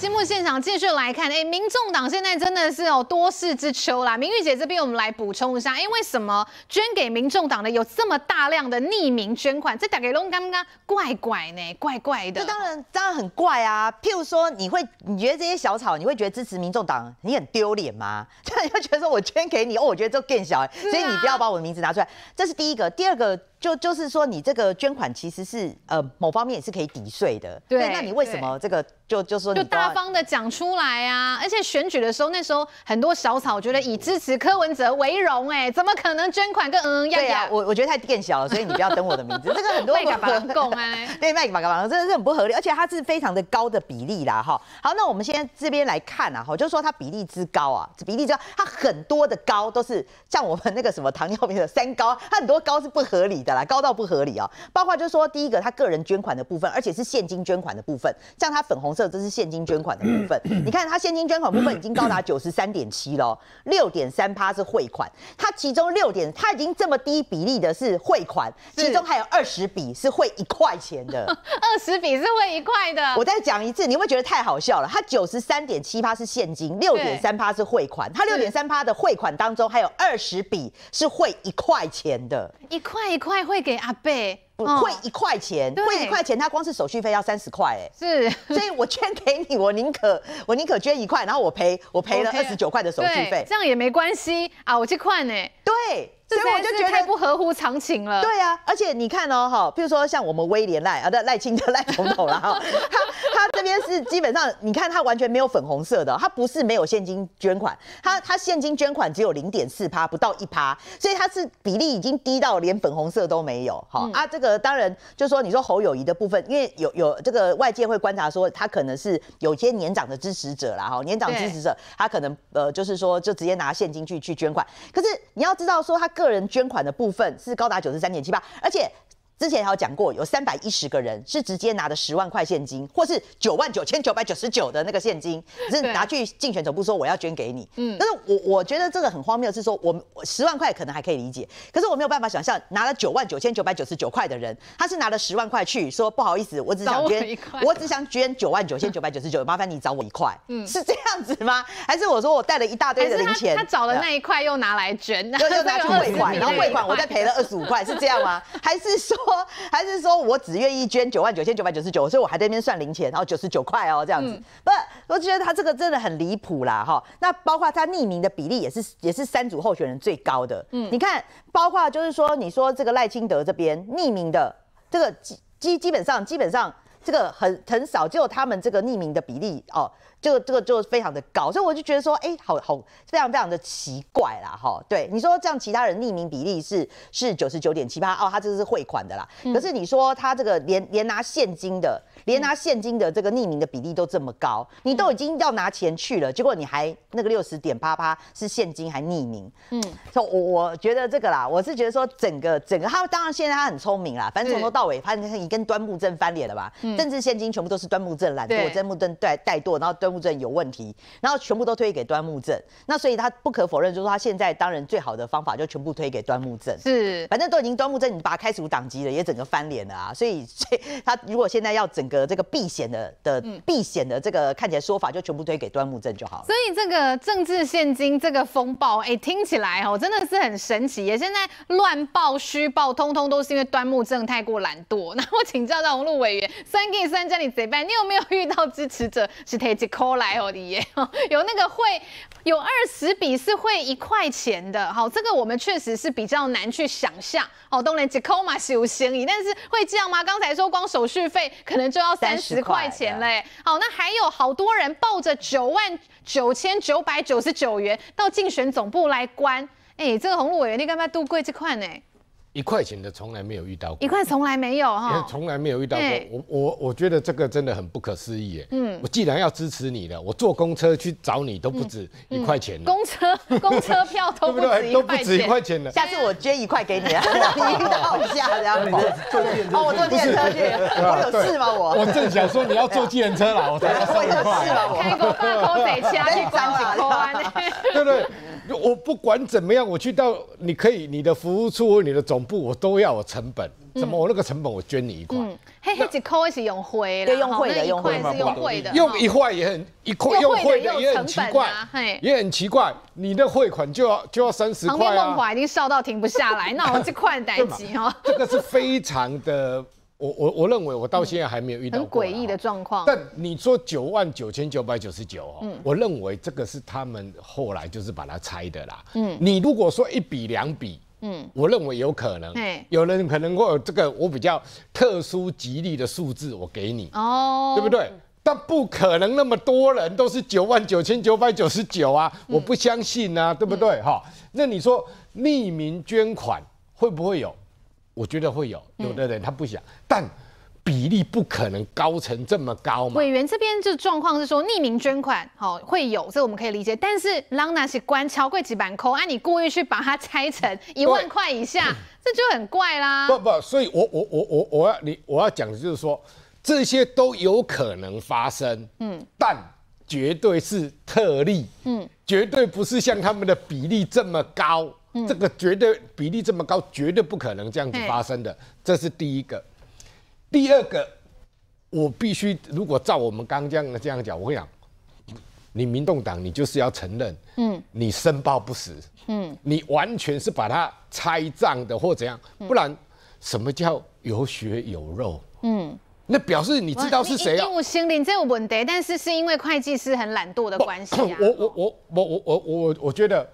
Потім 目现场继续来看，哎，民众党现在真的是有多事之秋啦。明玉姐这边我们来补充一下，哎，为什么捐给民众党的有这么大量的匿名捐款？这打给龙刚刚怪怪呢，怪怪的。这当然当然很怪啊。譬如说，你会你觉得这些小草，你会觉得支持民众党你很丢脸吗？就你会觉得说我捐给你，哦，我觉得这更小，所以你不要把我的名字拿出来。这是第一个，第二个。就就是说，你这个捐款其实是呃某方面也是可以抵税的。对，那你为什么这个就就说就大方的讲出来啊？而且选举的时候，那时候很多小草觉得以支持柯文哲为荣，哎，怎么可能捐款跟嗯呀呀？我我觉得太变小了，所以你不要登我的名字。这个很多麦克风共哎，对麦克风真的是很不合理，而且它是非常的高的比例啦哈。好，那我们现在这边来看啊哈，就是说它比例之高啊，比例之高，它很多的高都是像我们那个什么糖尿病的三高，它很多高是不合理的啦，高到不合理。啊，包括就是说，第一个他个人捐款的部分，而且是现金捐款的部分，像他粉红色，这是现金捐款的部分。你看他现金捐款部分已经高达九十三点七了，六点三趴是汇款，他其中六点，他已经这么低比例的是汇款，其中还有二十笔是汇一块钱的，二十笔是汇一块的。我再讲一次，你会觉得太好笑了。他九十三点七趴是现金，六点三趴是汇款，他六点三趴的汇款当中还有二十笔是汇一块钱的，一块一块汇给阿贝。汇一块钱，汇一块钱，他光是手续费要三十块，哎，是，所以我捐给你，我宁可 我宁可捐一块，然后我赔我赔了二十九块的手续费，这样也没关系。啊，我去换呢，对。所以我就觉得不合乎常情了。对啊，而且你看哦，哈，譬如说像我们威廉赖啊，的赖清德赖总统了哈，他他这边是基本上，你看他完全没有粉红色的，他不是没有现金捐款，他他现金捐款只有零点四趴，不到一趴，所以他是比例已经低到连粉红色都没有。哈啊，这个当然就是说，你说侯友谊的部分，因为有有这个外界会观察说，他可能是有些年长的支持者啦，哈，年长支持者他可能呃就是说就直接拿现金去去捐款，可是你要知道说他。个人捐款的部分是高达九十三点七八，而且。之前还有讲过，有三百一十个人是直接拿的十万块现金，或是九万九千九百九十九的那个现金，是拿去竞选总部说我要捐给你。嗯，但是我我觉得这个很荒谬，是说我们十万块可能还可以理解，可是我没有办法想象拿了九万九千九百九十九块的人，他是拿了十万块去说不好意思，我只想捐，我只想捐九万九千九百九十九，麻烦你找我一块。嗯，是这样子吗？还是我说我带了一大堆的零钱，他找的那一块又拿来捐，又又拿去 汇款，然后汇款我再赔了二十五块，是这样吗？还是说？还是说我只愿意捐九万九千九百九十九，所以我还在那边算零钱，然后九十九块哦这样子。不，我觉得他这个真的很离谱啦哈。那包括他匿名的比例也是也是三组候选人最高的。嗯，你看，包括就是说，你说这个赖清德这边匿名的这个基基基本上基本上这个很很少，只有他们这个匿名的比例哦。这个这个就非常的高，所以我就觉得说，哎，好好非常非常的奇怪啦，哈，对，你说这样其他人匿名比例是是九十九点七八，哦，他这个是汇款的啦，可是你说他这个连连拿现金的，连拿现金的这个匿名的比例都这么高，你都已经要拿钱去了，结果你还那个六十点八八是现金还匿名，嗯，所以我我觉得这个啦，我是觉得说整个整个他当然现在他很聪明啦，反正从头到尾他已经跟端木正翻脸了吧，政治现金全部都是端木正懒惰，端木正带带惰，然后端。木正有问题，然后全部都推给端木正，那所以他不可否认，就是说他现在当然最好的方法就全部推给端木正，是，反正都已经端木正，你把他开除党籍了，也整个翻脸了啊，所以 所以他如果现在要整个这个避险的的避险的这个看起来说法，就全部推给端木正就好了。所以这个政治现金这个风暴，哎，听起来哦真的是很神奇，耶现在乱报虚报，通通都是因为端木正太过懒惰。那我请教到洪路委员，三给三叫你贼办，你有没有遇到支持者是提起 call 来？有的耶，有那个会有二十笔是会一块钱的，好，这个我们确实是比较难去想象。哦，当然只扣嘛是有嫌疑，但是会这样吗？刚才说光手续费可能就要三十块钱嘞。好，那还有好多人抱着九万九千九百九十九元到竞选总部来关，哎，这个红路委员你干嘛都贵这块呢？一块钱的从来没有遇到过，一块从来没有哈，从来没有遇到过。我我我觉得这个真的很不可思议耶。嗯，我既然要支持你了，我坐公车去找你都不止一块钱公车 公车票都不止都不止一块钱的。下次我捐一块给你啊，你到一下这样子。哦，我坐电车去，我有事吗？我我正想说你要坐电车啦，我才要收一块。开过大口得掐去关几块。对不对？我不管怎么样，我去到你可以你的服务处或你的总部，我都要有成本。怎么我那个成本我捐你一块？嘿，嘿，一块是用会对用灰的用会是用会的，用一块也很一块用灰的也很奇怪，也很奇怪。你的汇款就要就要三十块啊！旁边孟华已经笑到停不下来，那我这块代级哦。这个是非常的。我我我认为我到现在还没有遇到很诡异的状况。但你说九万九千九百九十九哦，我认为这个是他们后来就是把它拆的啦。嗯，你如果说一笔两笔，嗯，我认为有可能，有人可能会有这个我比较特殊吉利的数字，我给你哦，对不对？但不可能那么多人都是九万九千九百九十九啊，我不相信啊，对不对？哈，那你说匿名捐款会不会有？我觉得会有，有的人他不想，但比例不可能高成这么高嘛。委员这边就状况是说，匿名捐款好会有，这我们可以理解。但是朗娜是官超贵几百扣，啊，你故意去把它拆成一万块以下，这就很怪啦。不不，所以我我我我我要你我要讲的就是说，这些都有可能发生，嗯，但绝对是特例，嗯，绝对不是像他们的比例这么高。这个绝对比例这么高，绝对不可能这样子发生的。这是第一个。第二个，我必须如果照我们刚这样这样讲，我跟你讲，你民动党你就是要承认，嗯，你申报不实，嗯，你完全是把它拆账的或怎样，不然什么叫有血有肉？嗯，那表示你知道是谁啊？我心灵这有问题，但是是因为会计师很懒惰的关系啊。我我我我我我我我觉得。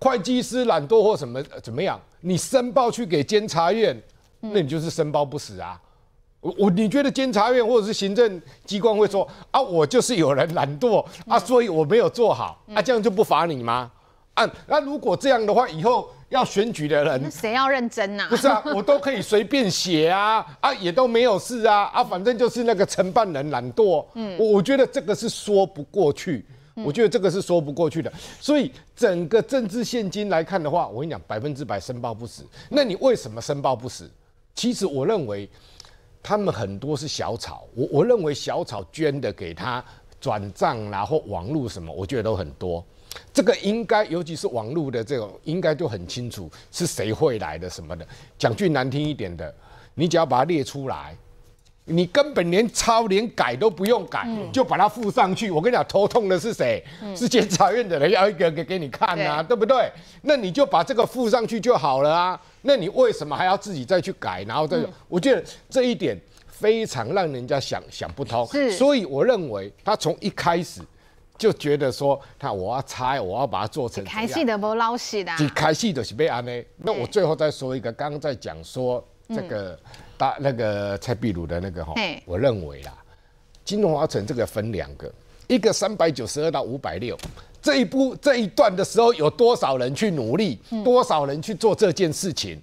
会计师懒惰或什么怎么样？你申报去给监察院，那你就是申报不死啊！我我你觉得监察院或者是行政机关会说啊，我就是有人懒惰啊，所以我没有做好啊，这样就不罚你吗？啊，那如果这样的话，以后要选举的人，谁要认真呐？不是啊，我都可以随便写啊，啊也都没有事啊，啊反正就是那个承办人懒惰，嗯，我我觉得这个是说不过去。我觉得这个是说不过去的，所以整个政治现金来看的话，我跟你讲，百分之百申报不死。那你为什么申报不死？其实我认为他们很多是小草，我我认为小草捐的给他转账然后网络什么，我觉得都很多。这个应该，尤其是网络的这种，应该就很清楚是谁会来的什么的。讲句难听一点的，你只要把它列出来。你根本连抄连改都不用改，就把它附上去。我跟你讲，头痛的是谁？是检察院的人要一个个给你看啊，对不对？那你就把这个附上去就好了啊。那你为什么还要自己再去改？然后这个，我觉得这一点非常让人家想想不通。所以我认为他从一开始就觉得说，他我要拆，我要把它做成开戏的不捞戏的，开戏的是被安呢。那我最后再说一个，刚刚在讲说这个。大那个蔡壁如的那个哈，我认为啦，金融华城这个分两个，一个三百九十二到五百六，这一步这一段的时候有多少人去努力，多少人去做这件事情，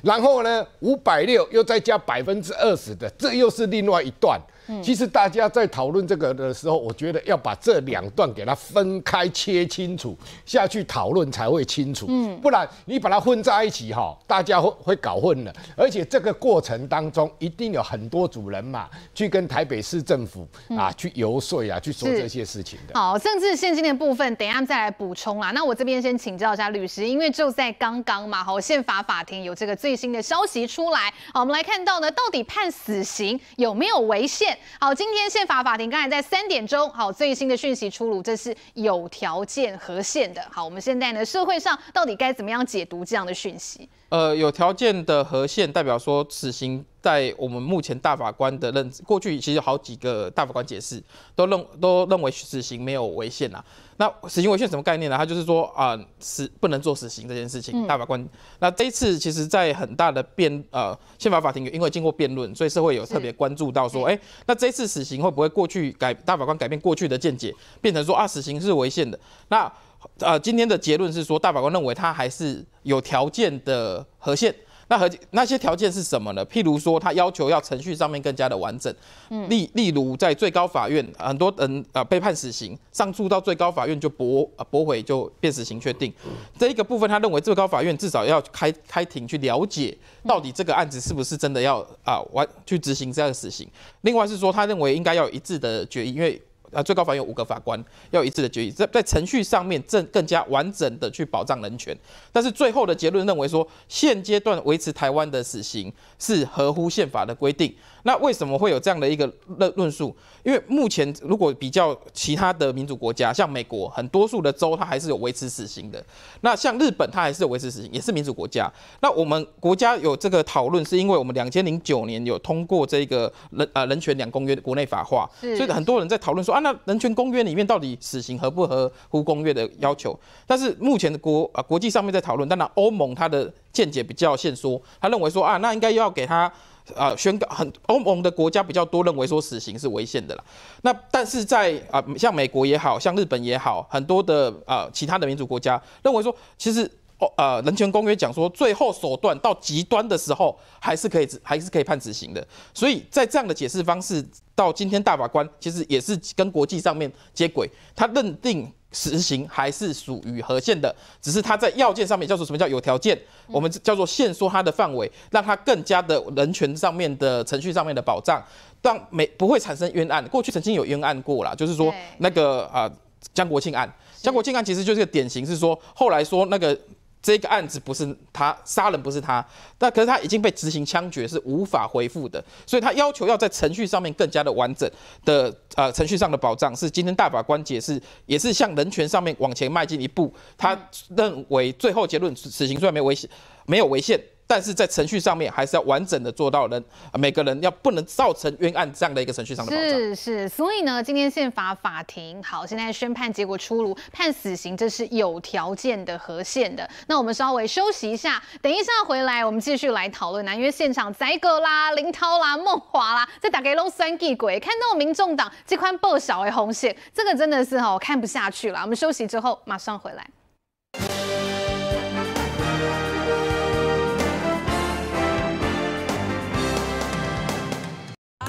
然后呢，五百六又再加百分之二十的，这又是另外一段。其实大家在讨论这个的时候，我觉得要把这两段给它分开切清楚下去讨论才会清楚。嗯，不然你把它混在一起哈，大家会会搞混了。而且这个过程当中一定有很多主人嘛去跟台北市政府啊去游说啊，去说这些事情的。好，政治现金的部分，等一下再来补充啦。那我这边先请教一下律师，因为就在刚刚嘛，好，宪法法庭有这个最新的消息出来。好，我们来看到呢，到底判死刑有没有违宪？好，今天宪法法庭刚才在三点钟，好最新的讯息出炉，这是有条件和限的。好，我们现在呢，社会上到底该怎么样解读这样的讯息？呃，有条件的合宪代表说，死刑在我们目前大法官的认知，过去其实好几个大法官解释都认都认为死刑没有违宪啊。那死刑违宪什么概念呢？他就是说啊，死不能做死刑这件事情，大法官。那这一次其实，在很大的辩呃宪法法庭，因为经过辩论，所以社会有特别关注到说，哎，那这一次死刑会不会过去改大法官改变过去的见解，变成说啊，死刑是违宪的？那呃，今天的结论是说，大法官认为他还是有条件的和宪。那和那些条件是什么呢？譬如说，他要求要程序上面更加的完整。嗯，例例如在最高法院，很多人啊被判死刑，上诉到最高法院就驳驳回，就变死刑确定。这一个部分，他认为最高法院至少要开开庭去了解，到底这个案子是不是真的要啊完去执行这样的死刑。另外是说，他认为应该要有一致的决议，因为。啊，最高法院有五个法官要一致的决议，在在程序上面正更加完整的去保障人权。但是最后的结论认为说，现阶段维持台湾的死刑是合乎宪法的规定。那为什么会有这样的一个论论述？因为目前如果比较其他的民主国家，像美国，很多数的州它还是有维持死刑的。那像日本，它还是有维持死刑，也是民主国家。那我们国家有这个讨论，是因为我们两千零九年有通过这个人呃人权两公约的国内法化，所以很多人在讨论说啊，那人权公约里面到底死刑合不合乎公约的要求？但是目前的国啊国际上面在讨论，当然欧盟它的见解比较限缩，他认为说啊，那应该要给他。啊，宣告很欧盟的国家比较多，认为说死刑是违宪的啦。那但是在啊，像美国也好像日本也好，很多的啊其他的民主国家认为说，其实呃人权公约讲说，最后手段到极端的时候，还是可以还是可以判死刑的。所以在这样的解释方式，到今天大法官其实也是跟国际上面接轨，他认定。实行还是属于合宪的，只是他在要件上面叫做什么叫有条件，我们叫做限缩它的范围，让它更加的人权上面的程序上面的保障，让没不会产生冤案。过去曾经有冤案过啦，就是说那个啊江国庆案，江国庆案其实就是个典型，是说后来说那个。这个案子不是他杀人，不是他，但可是他已经被执行枪决，是无法回复的，所以他要求要在程序上面更加的完整的呃程序上的保障，是今天大法官解释，也是向人权上面往前迈进一步。他认为最后结论死刑虽然没有违宪，没有违宪。但是在程序上面还是要完整的做到人每个人要不能造成冤案这样的一个程序上的保障。是是，所以呢，今天宪法法庭好，现在宣判结果出炉，判死刑，这是有条件的和宪的。那我们稍微休息一下，等一下回来我们继续来讨论啊，因为现场宰哥啦、林涛啦、梦华啦，在打给龙三 G 鬼，看到民众党这宽不小的红线，这个真的是哦看不下去了。我们休息之后马上回来。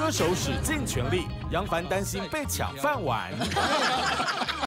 歌手使尽全力，杨凡担心被抢饭碗。